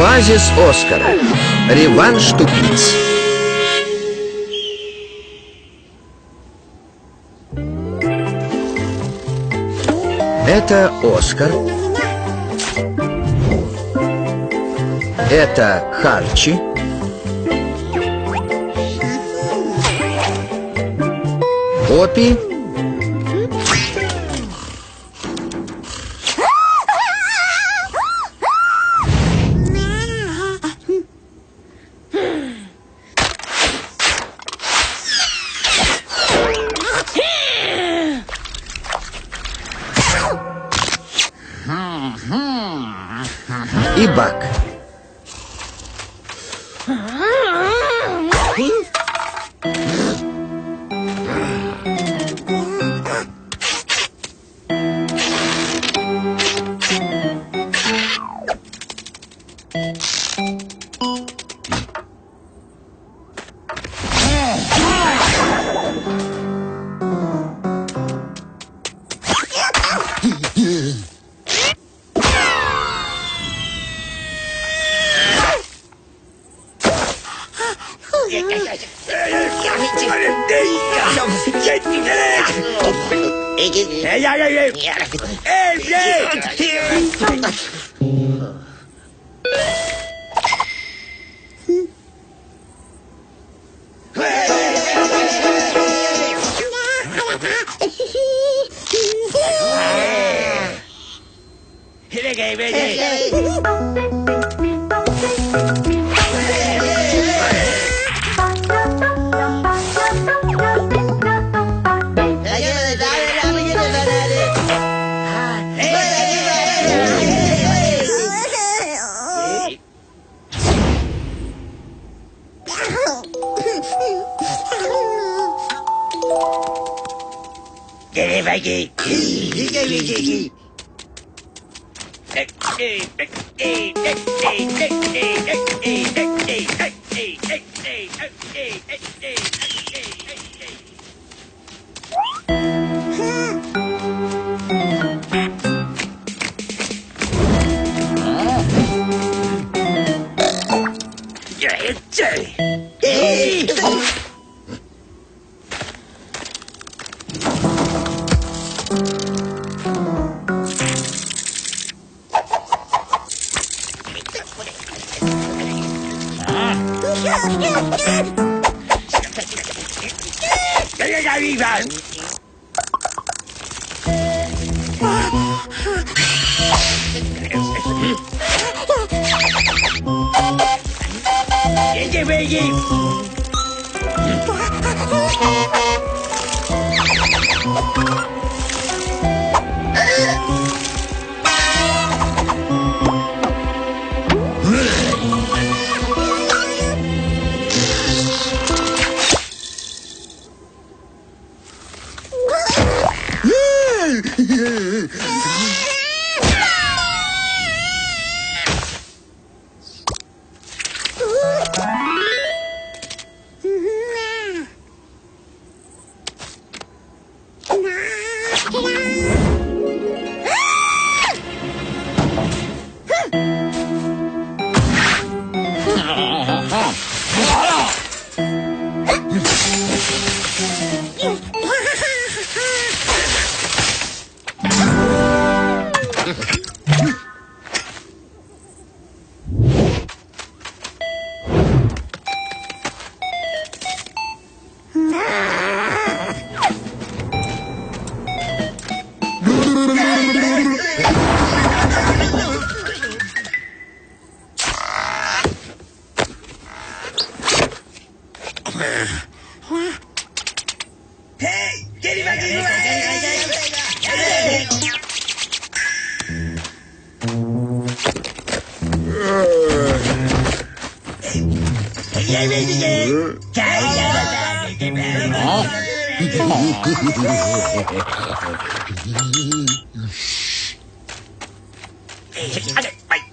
Оазис Оскара. Реванш тупиц. Это Оскар. Это Харчи. Опи. И Бак. Hey, hey, hey, hey. Veggie. Veggie, hmm. arriban. ¡Ella, Belly! Yeah. Shh. Hey,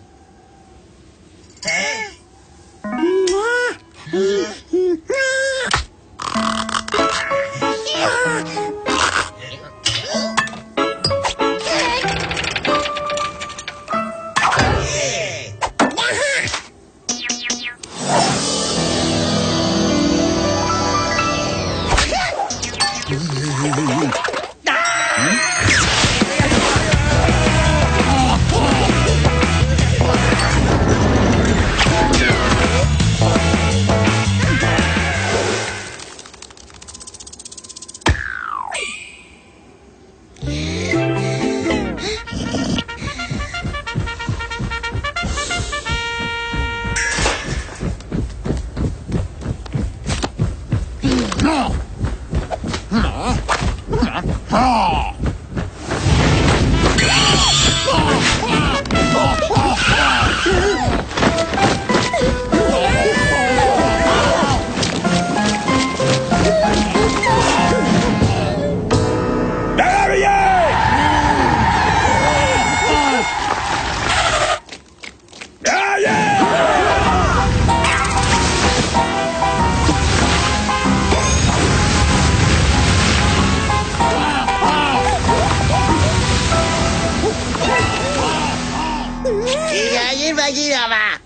い听见了吧？